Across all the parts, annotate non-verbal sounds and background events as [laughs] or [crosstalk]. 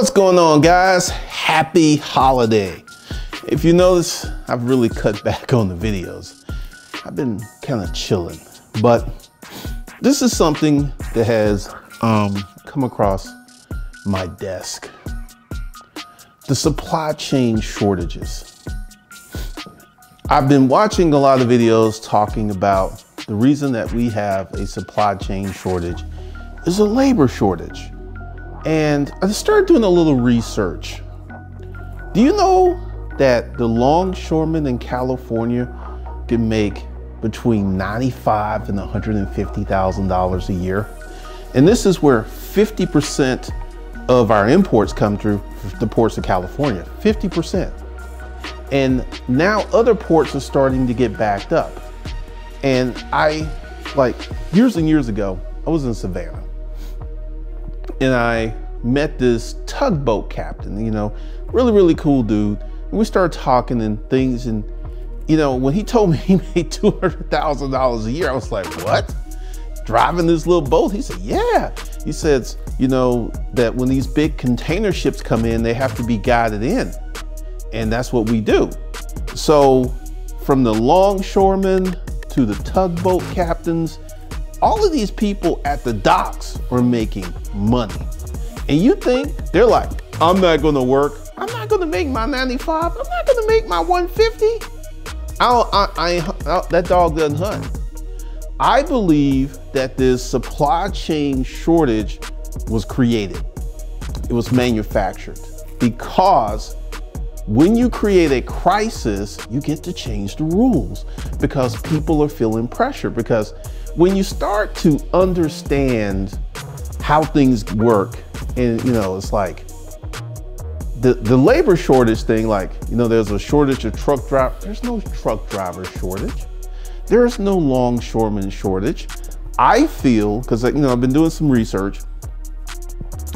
What's going on guys? Happy holiday. If you notice, I've really cut [laughs] back on the videos. I've been kind of chilling, but this is something that has um, come across my desk. The supply chain shortages. I've been watching a lot of videos talking about the reason that we have a supply chain shortage is a labor shortage. And I started doing a little research. Do you know that the longshoremen in California can make between 95 and 150,000 dollars a year? And this is where 50% of our imports come through the ports of California. 50%. And now other ports are starting to get backed up. And I, like years and years ago, I was in Savannah and I met this tugboat captain, you know, really, really cool dude. And we started talking and things. And, you know, when he told me [laughs] he made $200,000 a year, I was like, what? Driving this little boat? He said, yeah. He says, you know, that when these big container ships come in, they have to be guided in. And that's what we do. So from the longshoremen to the tugboat captains, all of these people at the docks are making money. And you think they're like, I'm not gonna work. I'm not gonna make my 95. I'm not gonna make my 150. I, I, I, I oh, that dog doesn't hunt. I believe that this supply chain shortage was created. It was manufactured because when you create a crisis, you get to change the rules because people are feeling pressure because when you start to understand how things work, and you know, it's like the, the labor shortage thing, like, you know, there's a shortage of truck driver. There's no truck driver shortage. There's no longshoreman shortage. I feel, because you know, I've been doing some research,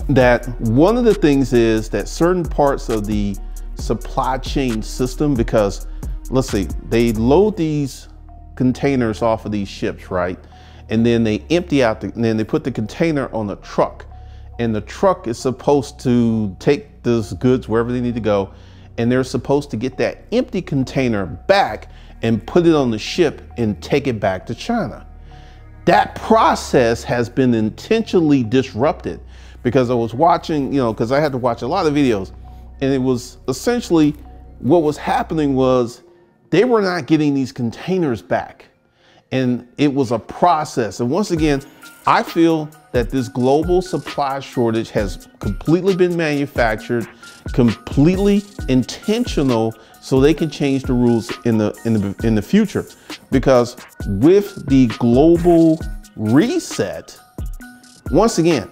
that one of the things is that certain parts of the supply chain system, because let's see, they load these containers off of these ships, right? And then they empty out, the, and then they put the container on a truck. And the truck is supposed to take those goods wherever they need to go. And they're supposed to get that empty container back and put it on the ship and take it back to China. That process has been intentionally disrupted because I was watching, you know, because I had to watch a lot of videos and it was essentially what was happening was they were not getting these containers back. And it was a process. And once again, I feel that this global supply shortage has completely been manufactured, completely intentional, so they can change the rules in the in the in the future. Because with the global reset, once again,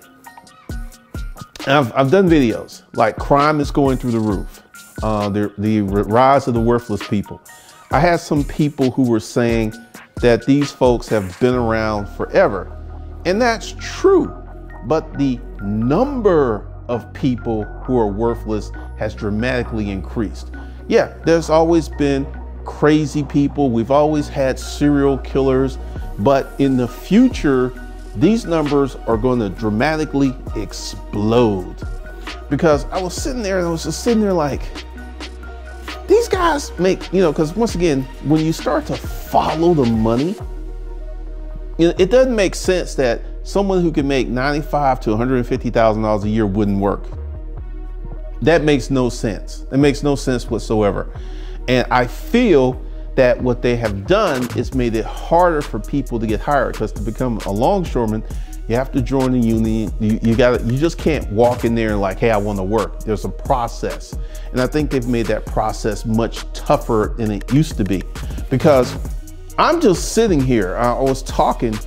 I've, I've done videos like crime is going through the roof, uh, the, the rise of the worthless people. I had some people who were saying that these folks have been around forever. And that's true. But the number of people who are worthless has dramatically increased. Yeah, there's always been crazy people. We've always had serial killers. But in the future, these numbers are going to dramatically explode. Because I was sitting there and I was just sitting there like, these guys make, you know, because once again, when you start to follow the money, you know, it doesn't make sense that someone who can make 95 to $150,000 a year wouldn't work. That makes no sense. It makes no sense whatsoever. And I feel that what they have done is made it harder for people to get hired because to become a longshoreman, you have to join the union. You, you got you just can't walk in there and like, hey, I want to work. There's a process. And I think they've made that process much tougher than it used to be because I'm just sitting here. I was talking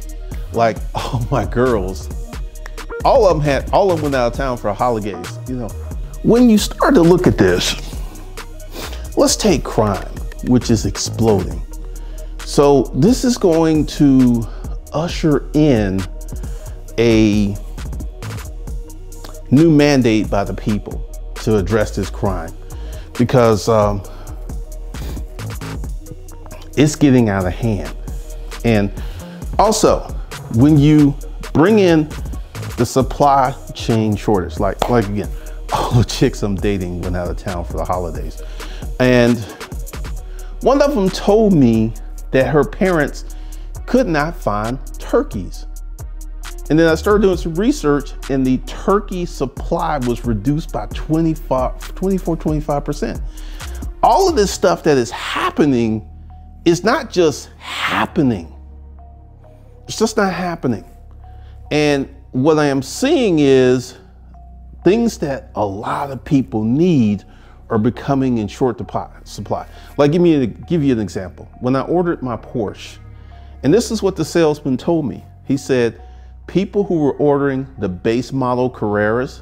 like all [laughs] oh my girls, all of them had, all of them went out of town for holidays, you know. When you start to look at this, let's take crime, which is exploding. So this is going to usher in a new mandate by the people to address this crime because um, it's getting out of hand. And also, when you bring in the supply chain shortage, like, like again, [laughs] all the chicks I'm dating went out of town for the holidays. And one of them told me that her parents could not find turkeys. And then I started doing some research and the turkey supply was reduced by 25, 24, 25%. All of this stuff that is happening is not just happening. It's just not happening. And what I am seeing is things that a lot of people need are becoming in short supply. Like give me a, give you an example. When I ordered my Porsche, and this is what the salesman told me. He said, people who were ordering the base model Carreras,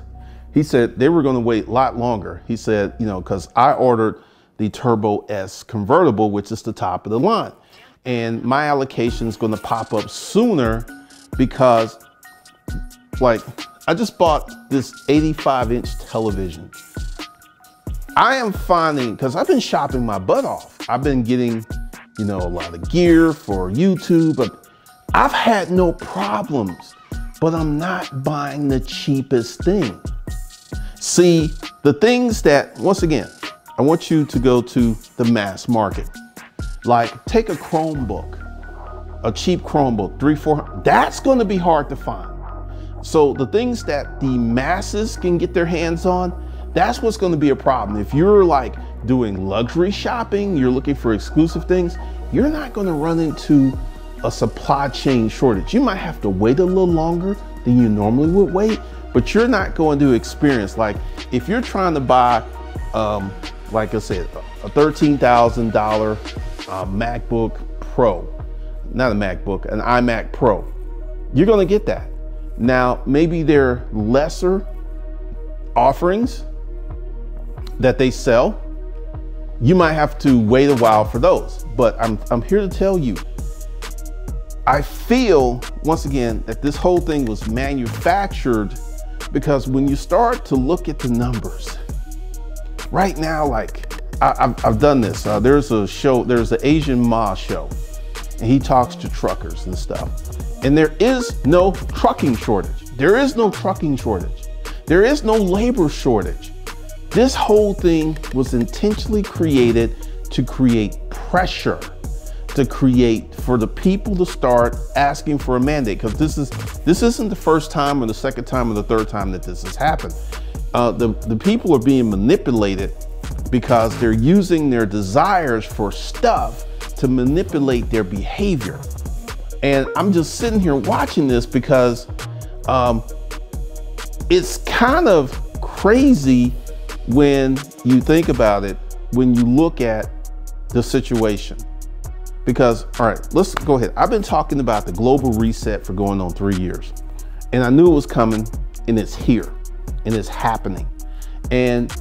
he said they were going to wait a lot longer. He said, you know, because I ordered the Turbo S convertible, which is the top of the line. And my allocation is going to pop up sooner because, like, I just bought this 85 inch television. I am finding, because I've been shopping my butt off. I've been getting, you know, a lot of gear for YouTube, but I've had no problems, but I'm not buying the cheapest thing. See, the things that, once again, I want you to go to the mass market. Like take a Chromebook, a cheap Chromebook, three, four, that's gonna be hard to find. So the things that the masses can get their hands on, that's what's gonna be a problem. If you're like doing luxury shopping, you're looking for exclusive things, you're not gonna run into a supply chain shortage. You might have to wait a little longer than you normally would wait, but you're not going to experience like if you're trying to buy, um, like I said, a $13,000 uh, MacBook Pro, not a MacBook, an iMac Pro, you're gonna get that. Now, maybe there are lesser offerings that they sell. You might have to wait a while for those, but I'm, I'm here to tell you, I feel, once again, that this whole thing was manufactured because when you start to look at the numbers, right now, like I, have done this. Uh, there's a show, there's an Asian Ma show, and he talks to truckers and stuff. And there is no trucking shortage. There is no trucking shortage. There is no labor shortage. This whole thing was intentionally created to create pressure, to create for the people to start asking for a mandate. Because this is this isn't the first time or the second time or the third time that this has happened. Uh, the, the people are being manipulated because they're using their desires for stuff to manipulate their behavior. And I'm just sitting here watching this because um, it's kind of crazy when you think about it, when you look at the situation. Because, all right, let's go ahead. I've been talking about the global reset for going on three years. And I knew it was coming, and it's here, and it's happening. And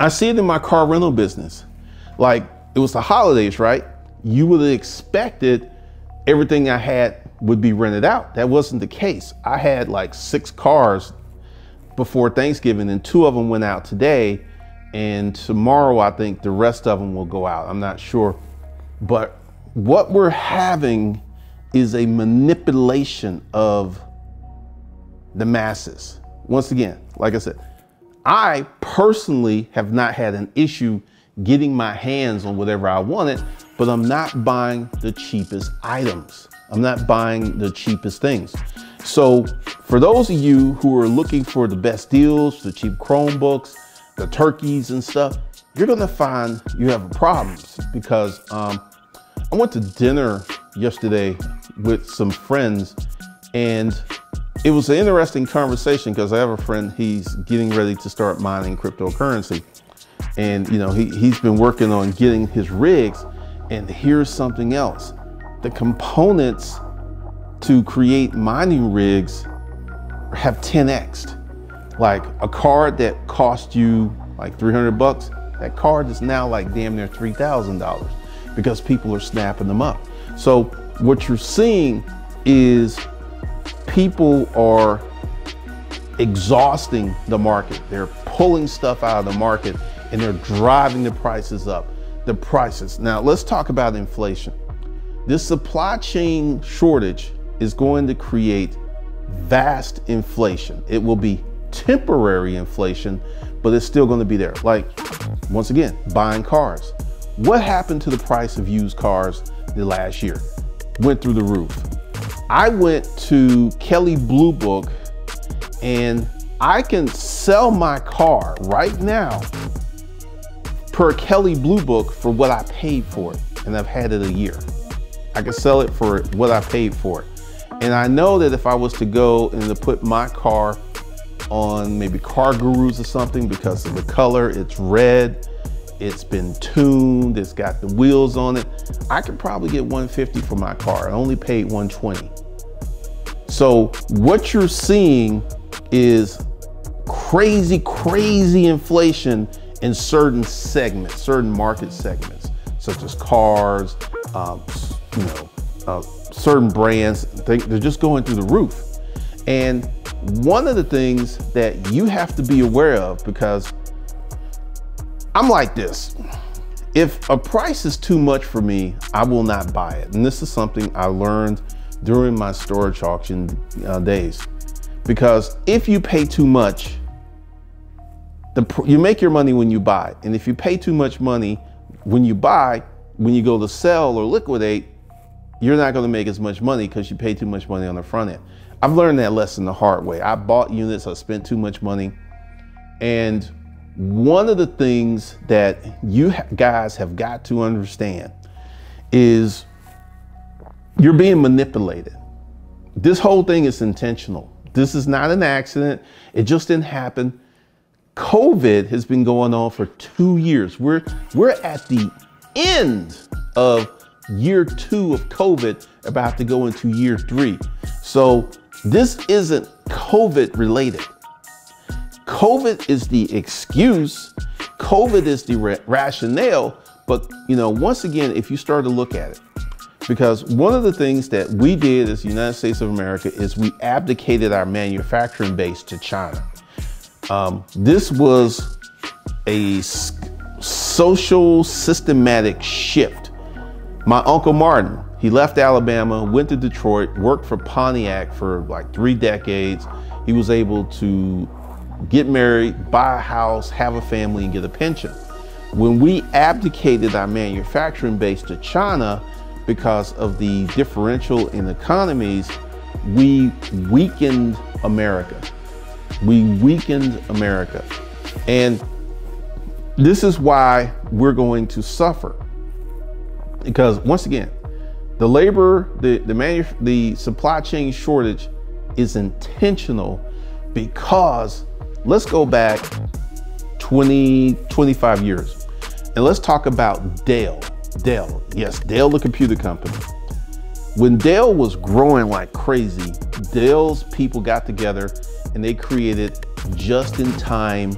I see it in my car rental business. Like it was the holidays, right? You would have expected everything I had would be rented out. That wasn't the case. I had like six cars before Thanksgiving and two of them went out today. And tomorrow, I think the rest of them will go out. I'm not sure. But what we're having is a manipulation of the masses. Once again, like I said, I personally have not had an issue getting my hands on whatever I wanted, but I'm not buying the cheapest items. I'm not buying the cheapest things. So for those of you who are looking for the best deals, the cheap Chromebooks, the turkeys and stuff, you're gonna find you have problems because um, I went to dinner yesterday with some friends and it was an interesting conversation because I have a friend, he's getting ready to start mining cryptocurrency. And you know, he, he's been working on getting his rigs. And here's something else. The components to create mining rigs have 10x. Like a card that cost you like 300 bucks, that card is now like damn near $3,000 because people are snapping them up. So what you're seeing is people are exhausting the market. They're pulling stuff out of the market and they're driving the prices up. The prices. Now, let's talk about inflation. This supply chain shortage is going to create vast inflation. It will be temporary inflation, but it's still gonna be there. Like, once again, buying cars. What happened to the price of used cars the last year? Went through the roof. I went to Kelley Blue Book and I can sell my car right now per Kelley Blue Book for what I paid for it. And I've had it a year. I can sell it for what I paid for it. And I know that if I was to go and to put my car on maybe Car Gurus or something because of the color, it's red, it's been tuned, it's got the wheels on it, I could probably get 150 for my car. I only paid 120. So what you're seeing is crazy, crazy inflation in certain segments, certain market segments, such as cars, um, you know, uh, certain brands, they, they're just going through the roof. And one of the things that you have to be aware of, because I'm like this, if a price is too much for me, I will not buy it. And this is something I learned during my storage auction uh, days. Because if you pay too much, the, you make your money when you buy. And if you pay too much money when you buy, when you go to sell or liquidate, you're not going to make as much money because you pay too much money on the front end. I've learned that lesson the hard way. I bought units, I spent too much money. And one of the things that you guys have got to understand is you're being manipulated. This whole thing is intentional. This is not an accident. It just didn't happen. COVID has been going on for two years. We're, we're at the end of year two of COVID, about to go into year three. So this isn't COVID related. COVID is the excuse. COVID is the ra rationale. But you know, once again, if you start to look at it, because one of the things that we did as the United States of America is we abdicated our manufacturing base to China. Um, this was a social systematic shift. My Uncle Martin, he left Alabama, went to Detroit, worked for Pontiac for like three decades. He was able to get married, buy a house, have a family, and get a pension. When we abdicated our manufacturing base to China because of the differential in economies, we weakened America. We weakened America. And this is why we're going to suffer. Because once again, the labor, the, the, manu- the supply chain shortage is intentional because let's go back 20, 25 years. And let's talk about Dell. Dell, yes, Dell, the computer company. When Dell was growing like crazy, Dell's people got together and they created just-in-time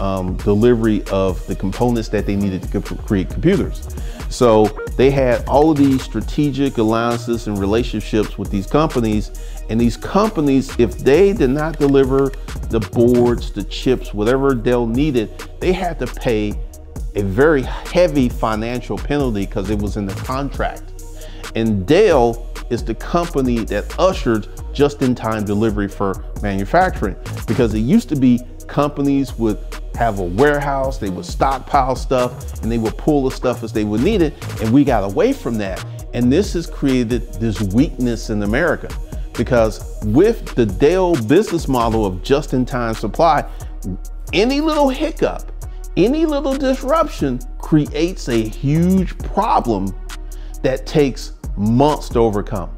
um, delivery of the components that they needed to create computers. So they had all of these strategic alliances and relationships with these companies. And these companies, if they did not deliver the boards, the chips, whatever Dell needed, they had to pay a very heavy financial penalty because it was in the contract. And Dell is the company that ushered just-in-time delivery for manufacturing because it used to be companies would have a warehouse, they would stockpile stuff, and they would pull the stuff as they would need it, and we got away from that. And this has created this weakness in America because with the Dell business model of just-in-time supply, any little hiccup, any little disruption creates a huge problem that takes months to overcome.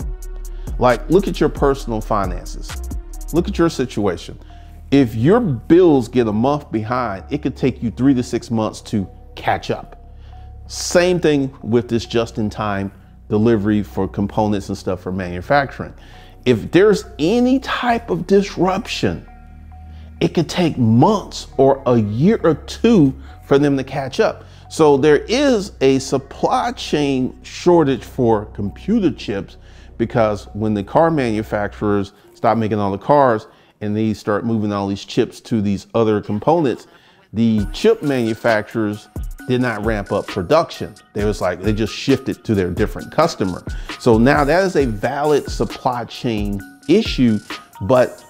Like, look at your personal finances. Look at your situation. If your bills get a month behind, it could take you three to six months to catch up. Same thing with this just in time delivery for components and stuff for manufacturing. If there's any type of disruption, it could take months or a year or two for them to catch up. So there is a supply chain shortage for computer chips because when the car manufacturers stop making all the cars, and they start moving all these chips to these other components, the chip manufacturers did not ramp up production. They was like, they just shifted to their different customer. So now that is a valid supply chain issue, but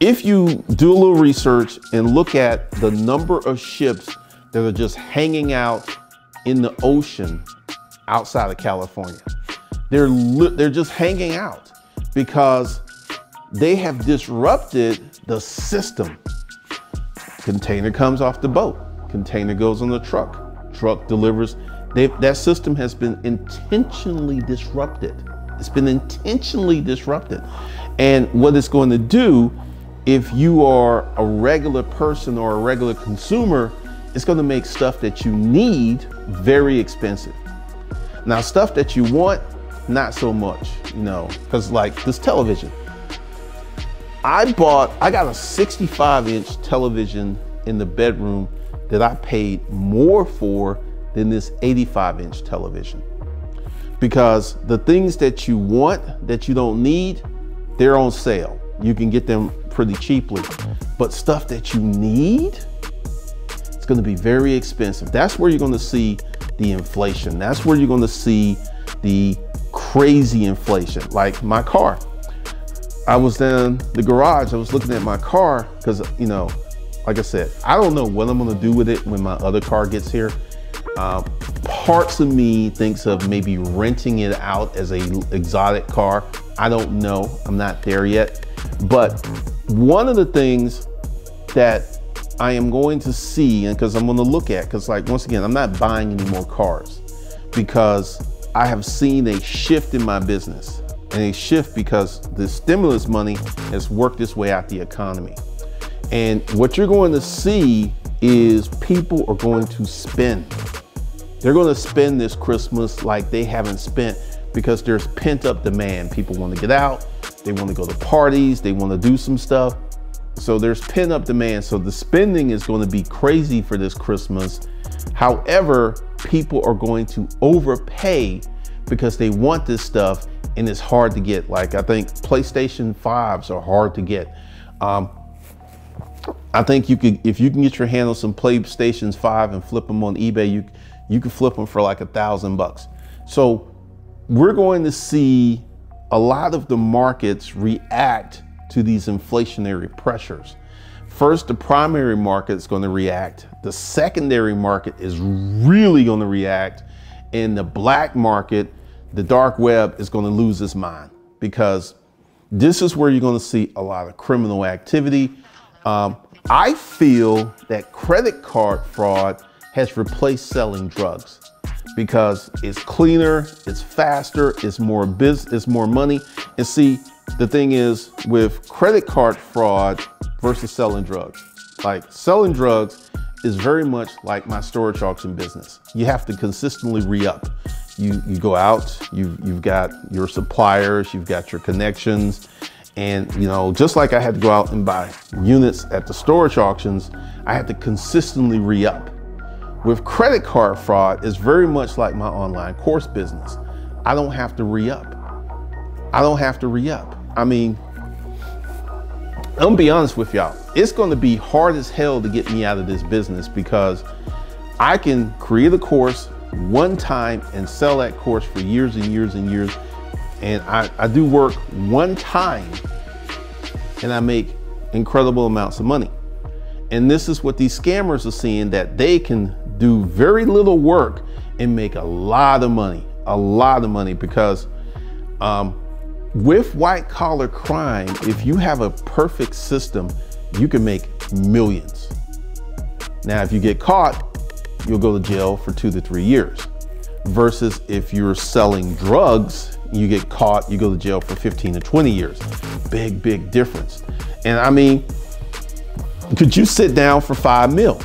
if you do a little research and look at the number of ships that are just hanging out in the ocean outside of California, they're, they're just hanging out because they have disrupted the system. Container comes off the boat, container goes on the truck, truck delivers. They, that system has been intentionally disrupted. It's been intentionally disrupted. And what it's going to do, if you are a regular person or a regular consumer, it's going to make stuff that you need very expensive. Now, stuff that you want, not so much, you know, because like this television. I bought, I got a 65 inch television in the bedroom that I paid more for than this 85 inch television. Because the things that you want that you don't need, they're on sale. You can get them pretty cheaply. But stuff that you need, it's gonna be very expensive. That's where you're gonna see the inflation. That's where you're gonna see the crazy inflation. Like my car. I was in the garage, I was looking at my car because, you know, like I said, I don't know what I'm gonna do with it when my other car gets here. Uh, parts of me thinks of maybe renting it out as a exotic car. I don't know, I'm not there yet. But one of the things that I am going to see, and because I'm gonna look at, because like, once again, I'm not buying any more cars because I have seen a shift in my business and a shift because the stimulus money has worked its way out the economy. And what you're going to see is people are going to spend. They're going to spend this Christmas like they haven't spent because there's pent up demand. People want to get out, they want to go to parties, they want to do some stuff. So there's pent up demand. So the spending is going to be crazy for this Christmas. However, people are going to overpay because they want this stuff and it's hard to get. Like I think PlayStation 5s are hard to get. Um, I think you could, if you can get your hand on some PlayStations 5 and flip them on eBay, you, you could flip them for like a thousand bucks. So we're going to see a lot of the markets react to these inflationary pressures. First, the primary market is going to react. The secondary market is really going to react. And the black market the dark web is going to lose its mind because this is where you're going to see a lot of criminal activity. Um, I feel that credit card fraud has replaced selling drugs because it's cleaner, it's faster, it's more business, it's more money. And see, the thing is with credit card fraud versus selling drugs, like selling drugs is very much like my storage auction business. You have to consistently re-up you, you go out, you, you've got your suppliers, you've got your connections, and you know, just like I had to go out and buy units at the storage auctions, I had to consistently re-up. With credit card fraud, it's very much like my online course business. I don't have to re-up. I don't have to re-up. I mean, I'm gonna be honest with y'all. It's gonna be hard as hell to get me out of this business because I can create a course, one time and sell that course for years and years and years. And I, I do work one time and I make incredible amounts of money. And this is what these scammers are seeing that they can do very little work and make a lot of money, a lot of money because um, with white collar crime, if you have a perfect system, you can make millions. Now, if you get caught, you'll go to jail for two to three years. Versus if you're selling drugs, you get caught, you go to jail for 15 to 20 years. Big, big difference. And I mean, could you sit down for five mil?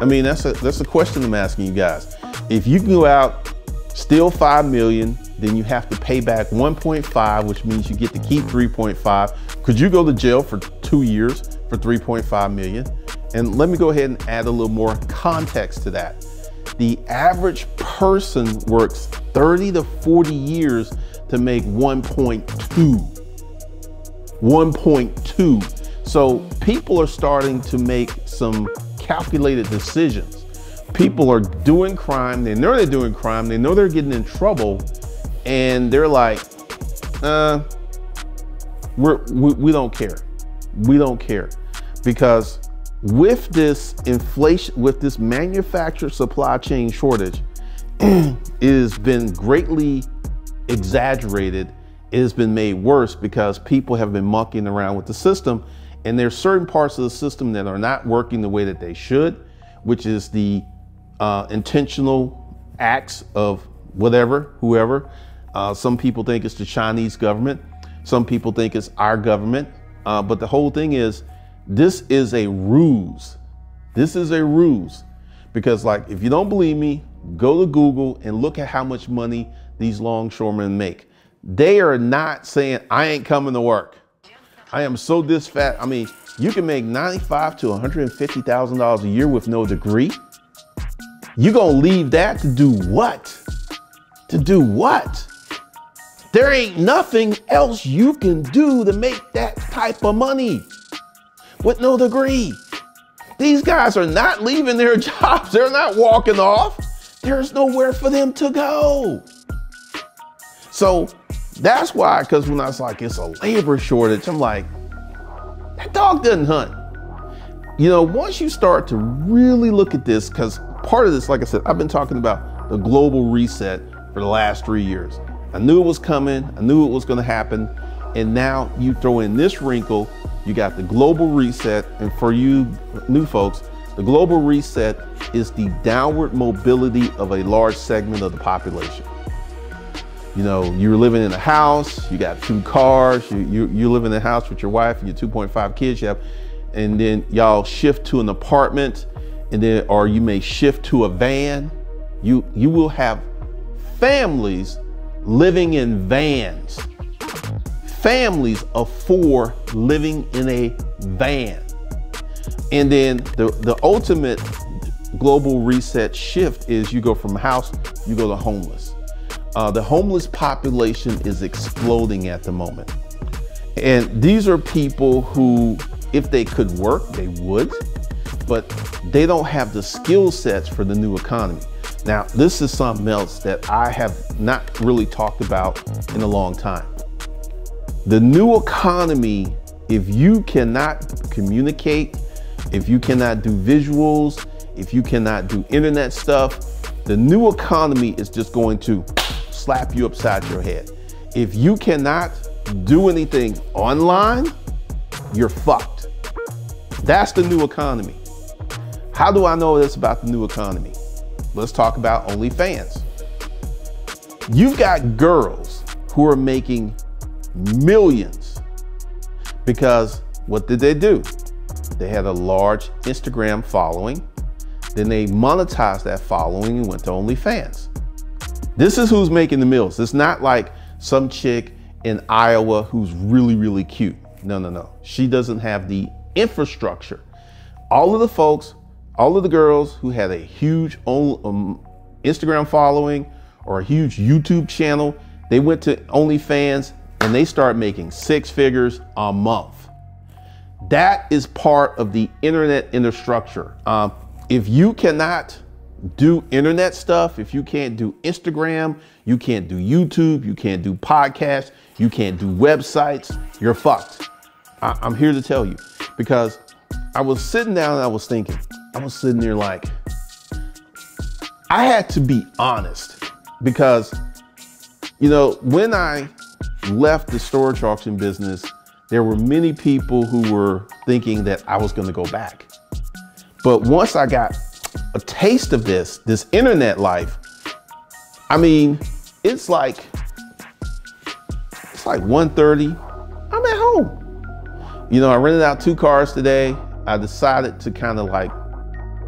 I mean, that's a that's a question I'm asking you guys. If you can go out, steal five million, then you have to pay back 1.5, which means you get to keep 3.5. Could you go to jail for two years for 3.5 million? And let me go ahead and add a little more context to that. The average person works 30 to 40 years to make 1.2. 1.2. So people are starting to make some calculated decisions. People are doing crime, they know they're doing crime, they know they're getting in trouble, and they're like, uh, we're, we, we don't care. we don't care because with this inflation, with this manufactured supply chain shortage, [clears throat] has been greatly exaggerated. It has been made worse because people have been mucking around with the system and there's certain parts of the system that are not working the way that they should, which is the uh, intentional acts of whatever, whoever. Uh, some people think it's the Chinese government. Some people think it's our government. Uh, but the whole thing is, this is a ruse. This is a ruse. Because, like, if you don't believe me, go to Google and look at how much money these longshoremen make. They are not saying, I ain't coming to work. I am so this fat. I mean, you can make 95 to $150,000 a year with no degree. You gonna leave that to do what? To do what? There ain't nothing else you can do to make that type of money with no degree. These guys are not leaving their [laughs] jobs. They're not walking off. There's nowhere for them to go. So that's why, because when I was like, it's a labor shortage, I'm like, that dog doesn't hunt. You know, once you start to really look at this, because part of this, like I said, I've been talking about the global reset for the last three years. I knew it was coming. I knew it was going to happen. And now you throw in this wrinkle, you got the global reset. And for you new folks, the global reset is the downward mobility of a large segment of the population. You know, you're living in a house, you got two cars, you, you, you live in a house with your wife and your 2.5 kids you have, and then y'all shift to an apartment, and then, or you may shift to a van. You, you will have families living in vans. Families of four living in a van. And then the, the ultimate global reset shift is you go from house, you go to homeless. Uh, the homeless population is exploding at the moment. And these are people who, if they could work, they would, but they don't have the skill sets for the new economy. Now, this is something else that I have not really talked about in a long time. The new economy, if you cannot communicate, if you cannot do visuals, if you cannot do internet stuff, the new economy is just going to slap you upside your head. If you cannot do anything online, you're fucked. That's the new economy. How do I know this about the new economy? Let's talk about OnlyFans. You've got girls who are making millions because what did they do? They had a large Instagram following. Then they monetized that following and went to OnlyFans. This is who's making the meals. It's not like some chick in Iowa who's really, really cute. No, no, no. She doesn't have the infrastructure. All of the folks all of the girls who had a huge um, Instagram following or a huge YouTube channel, they went to OnlyFans and they start making six figures a month. That is part of the internet infrastructure. Um, if you cannot do internet stuff, if you can't do Instagram, you can't do YouTube, you can't do podcasts, you can't do websites, you're fucked. I- I'm here to tell you because I was sitting down and I was thinking, I was sitting there like, I had to be honest because, you know, when I left the storage auction business, there were many people who were thinking that I was going to go back. But once I got a taste of this, this internet life, I mean, it's like, it's like 1.30, I'm at home. You know, I rented out two cars today. I decided to kind of like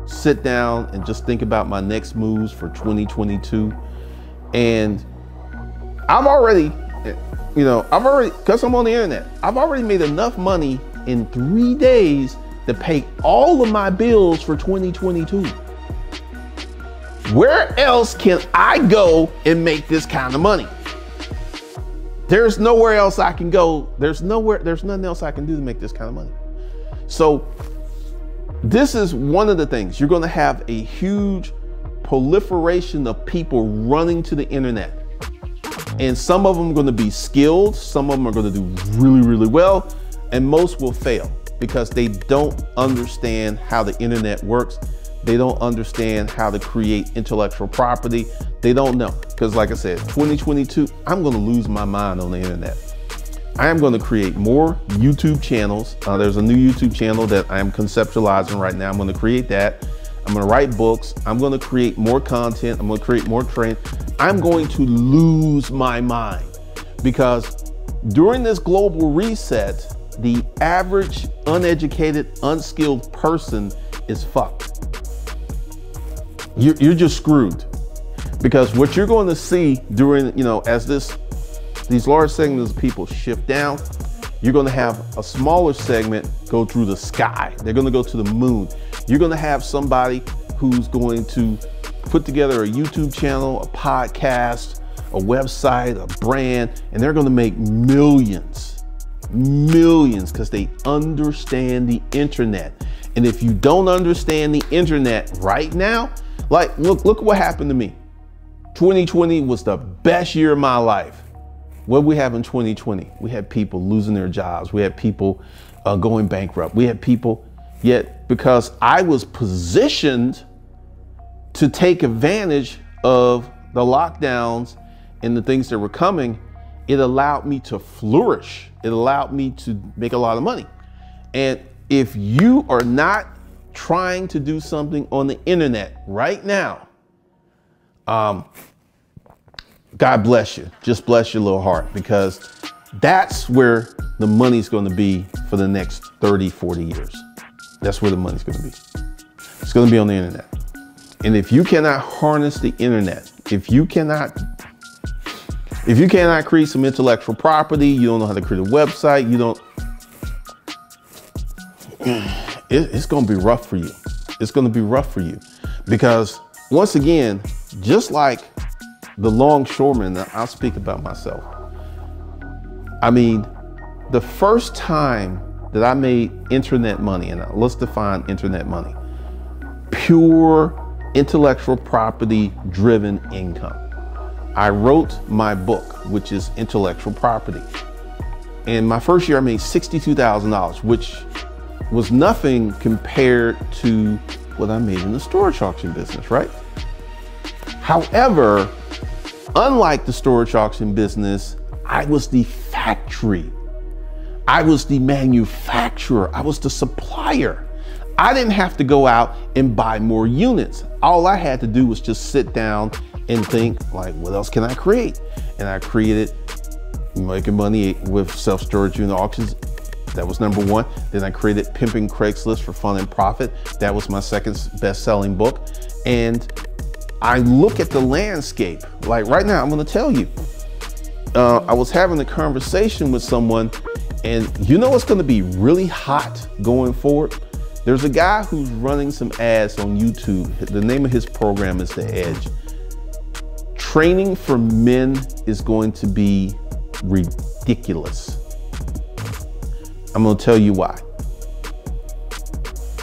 sit down and just think about my next moves for 2022. And I'm already, you know, I've already, because I'm on the internet, I've already made enough money in three days to pay all of my bills for 2022. Where else can I go and make this kind of money? There's nowhere else I can go. There's nowhere, there's nothing else I can do to make this kind of money. So this is one of the things. You're going to have a huge proliferation of people running to the internet. And some of them are going to be skilled. Some of them are going to do really, really well. and most will fail because they don't understand how the internet works. They don't understand how to create intellectual property. They don't know. Because like I said, 2022, I'm gonna lose my mind on the internet. I am gonna create more YouTube channels. Uh, there's a new YouTube channel that I'm conceptualizing right now. I'm gonna create that. I'm gonna write books. I'm gonna create more content. I'm gonna create more training. I'm going to lose my mind because during this global reset, the average uneducated, unskilled person is fucked. You're, you're just screwed because what you're going to see during, you know, as this, these large segments of people shift down, you're going to have a smaller segment go through the sky. They're going to go to the moon. You're going to have somebody who's going to put together a YouTube channel, a podcast, a website, a brand, and they're going to make millions millions because they understand the internet. And if you don't understand the internet right now, like look, look what happened to me. 2020 was the best year of my life. What we have in 2020? We had people losing their jobs. We had people uh, going bankrupt. We had people, yet because I was positioned to take advantage of the lockdowns and the things that were coming, it allowed me to flourish. It allowed me to make a lot of money. And if you are not trying to do something on the internet right now, um, God bless you. Just bless your little heart because that's where the money's going to be for the next 30, 40 years. That's where the money's going to be. It's going to be on the internet. And if you cannot harness the internet, if you cannot if you cannot create some intellectual property, you don't know how to create a website, you don't, [clears throat] it, it's gonna be rough for you. It's gonna be rough for you because once again, just like the longshoreman, that I'll speak about myself. I mean, the first time that I made internet money, and let's define internet money, pure intellectual property driven income. I wrote my book, which is intellectual property. And my first year, I made $62,000, which was nothing compared to what I made in the storage auction business, right? However, unlike the storage auction business, I was the factory. I was the manufacturer. I was the supplier. I didn't have to go out and buy more units. All I had to do was just sit down and think like, what else can I create? And I created making money with self-storage unit auctions. That was number one. Then I created Pimping Craigslist for Fun and Profit. That was my second best-selling book. And I look at the landscape. Like right now, I'm gonna tell you, uh, I was having a conversation with someone and you know what's gonna be really hot going forward? There's a guy who's running some ads on YouTube. The name of his program is The Edge. Training for men is going to be ridiculous. I'm going to tell you why.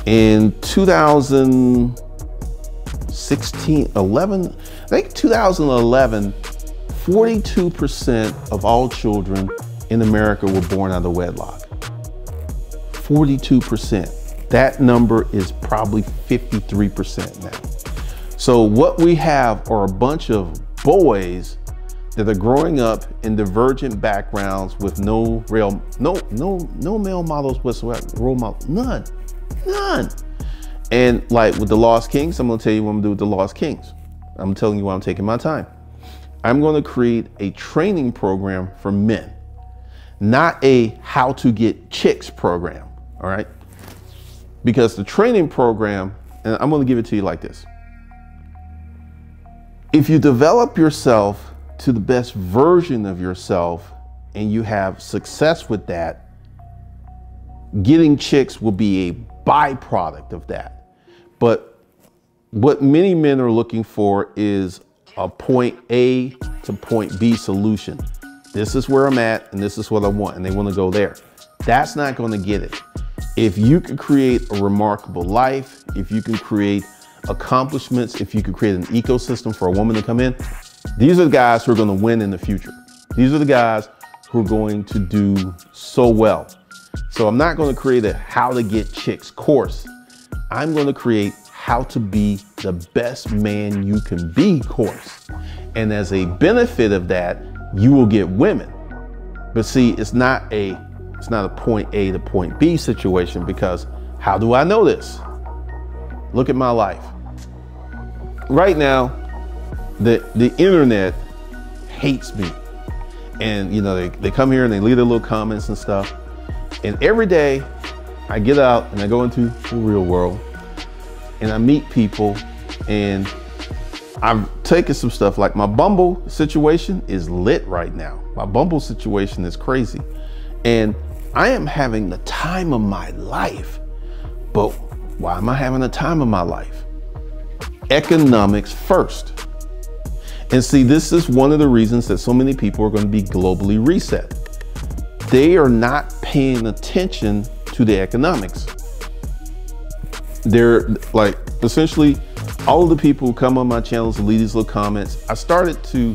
In 2016, 11, I think 2011, 42% of all children in America were born out of wedlock. 42%. That number is probably 53% now. So what we have are a bunch of boys that are growing up in divergent backgrounds with no real, no, no, no male models whatsoever, role model, none, none. And like with the Lost Kings, I'm gonna tell you what I'm gonna do with the Lost Kings. I'm telling you why I'm taking my time. I'm gonna create a training program for men, not a how to get chicks program, all right? Because the training program, and I'm gonna give it to you like this. If you develop yourself to the best version of yourself and you have success with that, getting chicks will be a byproduct of that. But what many men are looking for is a point A to point B solution. This is where I'm at and this is what I want, and they want to go there. That's not going to get it. If you can create a remarkable life, if you can create accomplishments, if you could create an ecosystem for a woman to come in, these are the guys who are going to win in the future. These are the guys who are going to do so well. So I'm not going to create a how to get chicks course. I'm going to create how to be the best man you can be course. And as a benefit of that, you will get women. But see, it's not a it's not a point A to point B situation because how do I know this? Look at my life. Right now, the the internet hates me. And you know, they, they come here and they leave their little comments and stuff. And every day I get out and I go into the real world and I meet people and I've taken some stuff like my Bumble situation is lit right now. My Bumble situation is crazy. And I am having the time of my life. But why am I having the time of my life? Economics first. And see, this is one of the reasons that so many people are going to be globally reset. They are not paying attention to the economics. They're like essentially all of the people who come on my channels and leave these little comments. I started to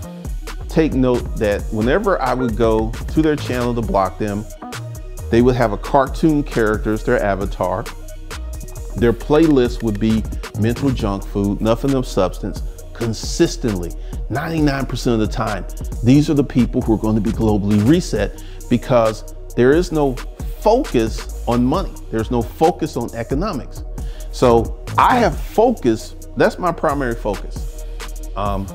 take note that whenever I would go to their channel to block them, they would have a cartoon character as their avatar. Their playlist would be mental junk food, nothing of substance, consistently. 99% of the time, these are the people who are going to be globally reset because there is no focus on money. There's no focus on economics. So I have focus. That's my primary focus. Um,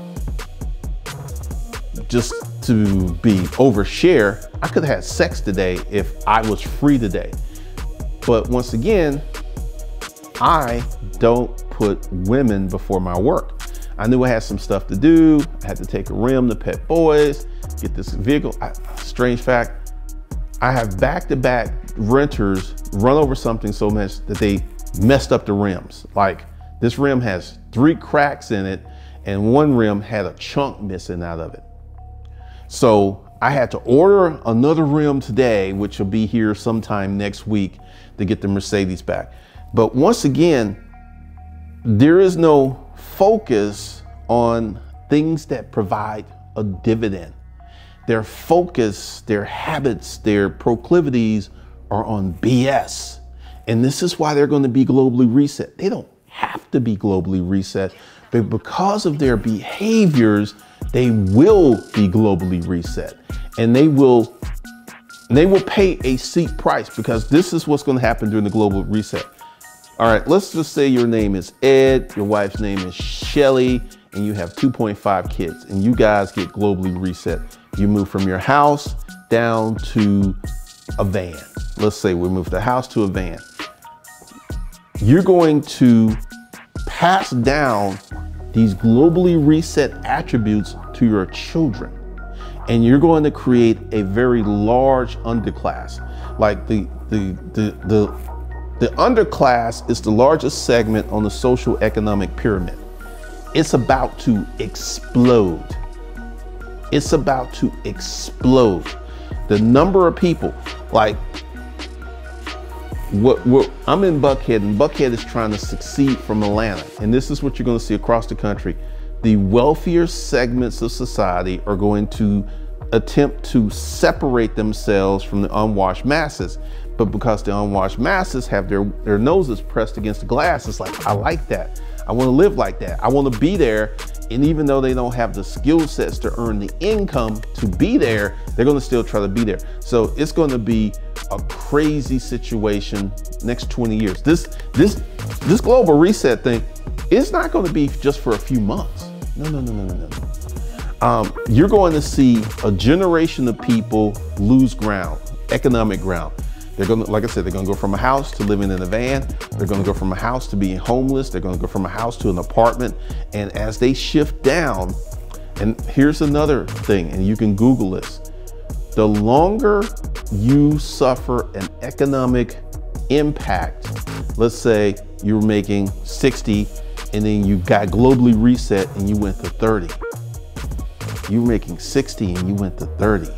just to be overshare, I could have had sex today if I was free today. But once again, I don't put women before my work. I knew I had some stuff to do. I had to take a rim to Pep Boys, get this vehicle. I, strange fact, I have back-to-back renters run over something so much that they messed up the rims. Like this rim has three cracks in it and one rim had a chunk missing out of it. So I had to order another rim today, which will be here sometime next week to get the Mercedes back. But once again, there is no focus on things that provide a dividend. Their focus, their habits, their proclivities are on BS. And this is why they're going to be globally reset. They don't have to be globally reset, but because of their behaviors, they will be globally reset. And they will they will pay a steep price because this is what's going to happen during the global reset. All right, let's just say your name is Ed, your wife's name is Shelly, and you have 2.5 kids, and you guys get globally reset. You move from your house down to a van. Let's say we move the house to a van. You're going to pass down these globally reset attributes to your children. And you're going to create a very large underclass. Like the the the the the underclass is the largest segment on the social economic pyramid. It's about to explode. It's about to explode. The number of people, like what, what, I'm in Buckhead, and Buckhead is trying to succeed from Atlanta. And this is what you're going to see across the country. The wealthier segments of society are going to attempt to separate themselves from the unwashed masses. But because the unwashed masses have their, their noses pressed against the glass, it's like, I like that. I want to live like that. I want to be there. And even though they don't have the skill sets to earn the income to be there, they're going to still try to be there. So it's going to be a crazy situation next 20 years. This this this global reset thing, it's not going to be just for a few months. No, no, no, no, no, no um, you're going to see a generation of people lose ground, economic ground. They're to, like I said, they're to go from a house to living in a van. They're to go from a house to being homeless. They're to go from a house to an apartment. And as they shift down, and here's another thing, and you can Google this. The longer you suffer an economic impact, let's say you're making 60 and then you got globally reset and you went to 30 you were making 60 and you went to 30.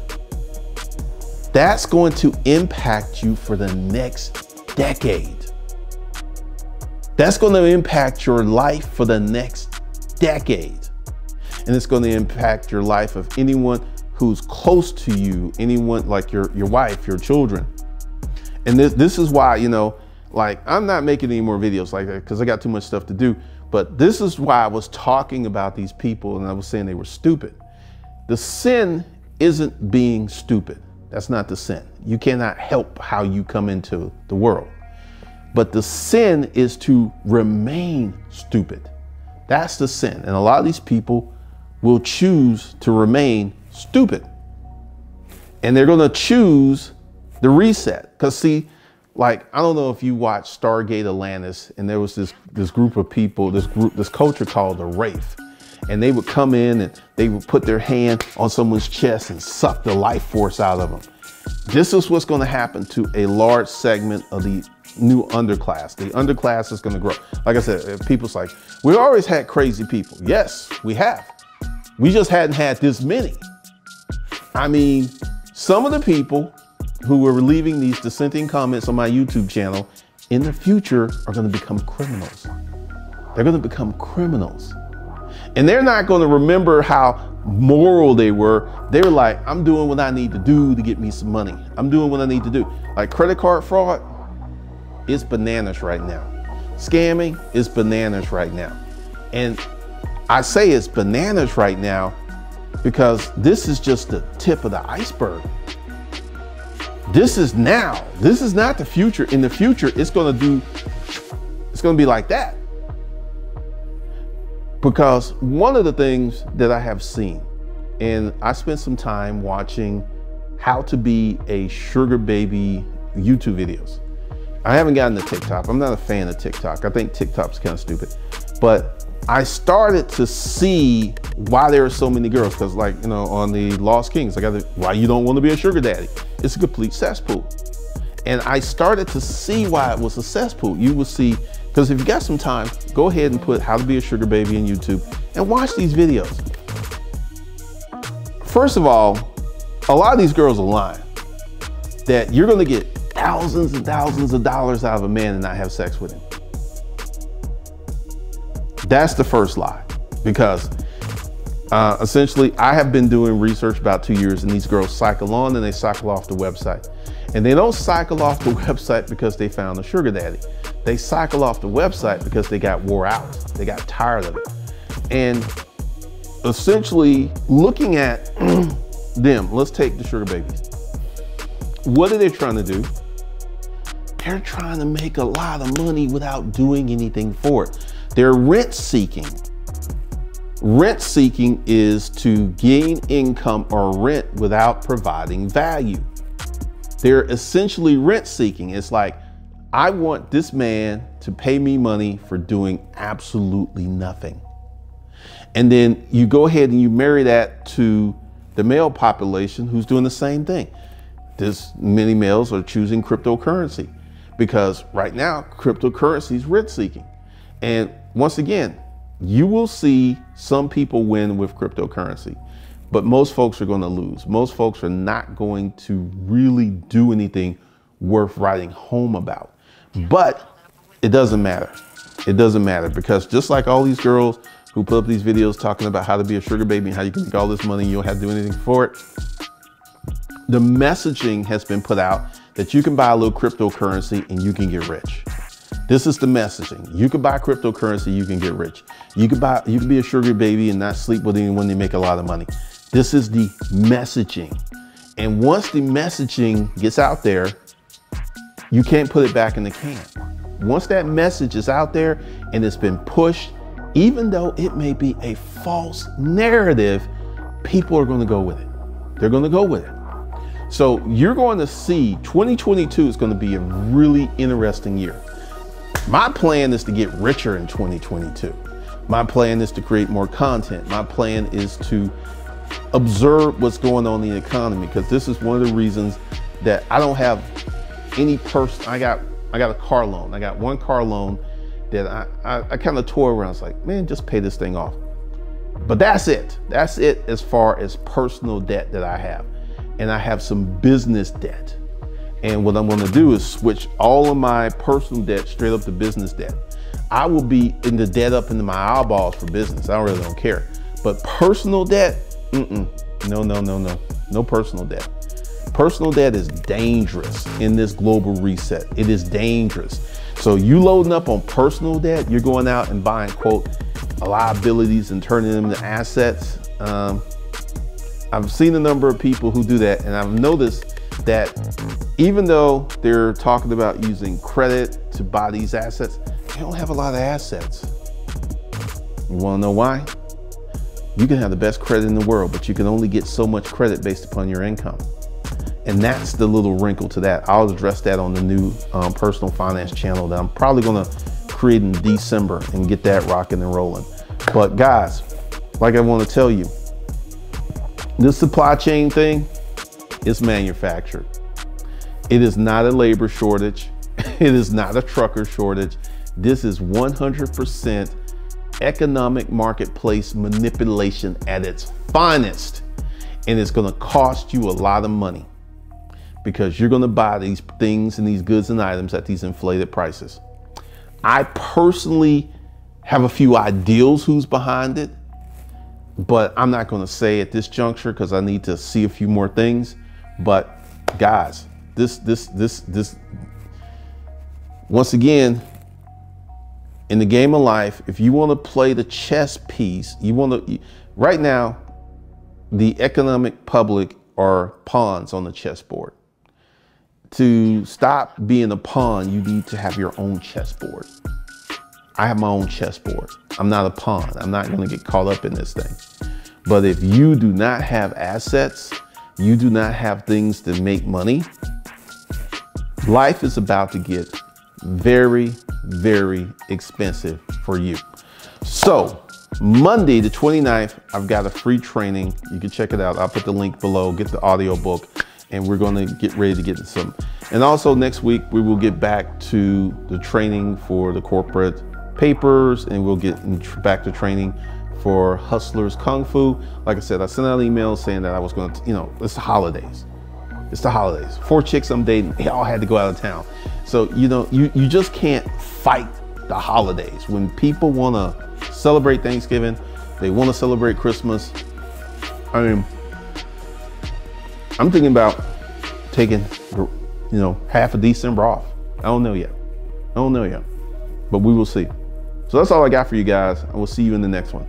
That's going to impact you for the next decade. That's going to impact your life for the next decade. And it's going to impact your life of anyone who's close to you, anyone like your, your wife, your children. And this, this is why, you know, like I'm not making any more videos like that because I got too much stuff to do. But this is why I was talking about these people and I was saying they were stupid. The sin isn't being stupid. That's not the sin. You cannot help how you come into the world. But the sin is to remain stupid. That's the sin. And a lot of these people will choose to remain stupid. And they're going to choose the reset. Because, see, like, I don't know if you watched Stargate Atlantis, and there was this, this group of people, this group, this culture called the Wraith and they would come in and they would put their hand on someone's chest and suck the life force out of them. This is what's going to happen to a large segment of the new underclass. The underclass is going to grow. Like I said, uh, people's like, we always had crazy people. Yes, we have. We just hadn't had this many. I mean, some of the people who were leaving these dissenting comments on my YouTube channel in the future are going to become criminals. They're going to become criminals. And they're not going to remember how moral they were. They were like, I'm doing what I need to do to get me some money. I'm doing what I need to do. Like credit card fraud, it's bananas right now. Scamming is bananas right now. And I say it's bananas right now because this is just the tip of the iceberg. This is now. This is not the future. In the future, it's going to do, it's going to be like that. Because one of the things that I have seen, and I spent some time watching how to be a sugar baby YouTube videos. I haven't gotten to TikTok. I'm not a fan of TikTok. I think TikTok's kind of stupid. But I started to see why there are so many girls. Because, like, you know, on the Lost Kings, I got the, why you don't want to be a sugar daddy. It's a complete cesspool. And I started to see why it was a cesspool. You will see because if you got some time, go ahead and put how to be a sugar baby in YouTube and watch these videos. First of all, a lot of these girls are lying that you're gonna get thousands and thousands of dollars out of a man and not have sex with him. That's the first lie because uh, essentially I have been doing research about two years and these girls cycle on and they cycle off the website. And they don't cycle off the [laughs] website because they found a sugar daddy. They cycle off the website because they got wore out. They got tired of it. And essentially looking at [clears throat] them, let's take the sugar babies. What are they trying to do? They're trying to make a lot of money without doing anything for it. They're rent seeking. Rent seeking is to gain income or rent without providing value. They're essentially rent seeking. It's like, I want this man to pay me money for doing absolutely nothing. And then you go ahead and you marry that to the male population who's doing the same thing. This many males are choosing cryptocurrency because right now cryptocurrency is rent seeking. And once again, you will see some people win with cryptocurrency, but most folks are going to lose. Most folks are not going to really do anything worth writing home about. But it doesn't matter. It doesn't matter because just like all these girls who put up these videos talking about how to be a sugar baby and how you can make all this money and you don't have to do anything for it, the messaging has been put out that you can buy a little cryptocurrency and you can get rich. This is the messaging. You can buy cryptocurrency, you can get rich. You can buy, you can be a sugar baby and not sleep with anyone they make a lot of money. This is the messaging. And once the messaging gets out there, you can't put it back in the can. Once that message is out there and it's been pushed, even though it may be a false narrative, people are going to go with it. They're going to go with it. So you're going to see 2022 is going to be a really interesting year. My plan is to get richer in 2022. My plan is to create more content. My plan is to observe what's going on in the economy because this is one of the reasons that I don't have any person. I got I got a car loan. I got one car loan that I, I, I kind of tore around. It's like, man, just pay this thing off. But that's it. That's it as far as personal debt that I have. And I have some business debt. And what I'm going to do is switch all of my personal debt straight up to business debt. I will be in the debt up into my eyeballs for business. I really don't care. But personal debt, mm-mm. no, no, no, no, no personal debt. Personal debt is dangerous in this global reset. It is dangerous. So you loading up on personal debt, you're going out and buying quote liabilities and turning them into assets. Um, I've seen a number of people who do that, and I've noticed that even though they're talking about using credit to buy these assets, they don't have a lot of assets. You wanna know why? You can have the best credit in the world, but you can only get so much credit based upon your income. And that's the little wrinkle to that. I'll address that on the new um, personal finance channel that I'm probably gonna create in December and get that rocking and rolling. But guys, like I wanna tell you, this supply chain thing is manufactured. It is not a labor shortage. [laughs] It is not a trucker shortage. This is 100% economic marketplace manipulation at its finest. And it's gonna cost you a lot of money because you're gonna buy these things and these goods and items at these inflated prices. I personally have a few ideals who's behind it, but I'm not gonna say at this juncture because I need to see a few more things. But guys, this, this, this, this, once again, in the game of life, if you want to play the chess piece, you want to, right now, the economic public are pawns on the chessboard. To stop being a pawn, you need to have your own chessboard. I have my own chessboard. I'm not a pawn. I'm not going to get caught up in this thing. But if you do not have assets, you do not have things to make money, life is about to get very, very expensive for you. So Monday, the 29th, I've got a free training. You can check it out. I'll put the link below, get the audio book, and we're gonna get ready to get some. And also next week, we will get back to the training for the corporate papers and we'll get back to training for Hustlers Kung Fu. Like I said, I sent out an email saying that I was gonna, you know, it's the holidays. It's the holidays. Four chicks I'm dating, they all had to go out of town. So, you know, you, you just can't fight the holidays. When people want to celebrate Thanksgiving, they want to celebrate Christmas. I mean, I'm thinking about taking, you know, half of December off. I don't know yet. I don't know yet, but we will see. So that's all I got for you guys. I will see you in the next one.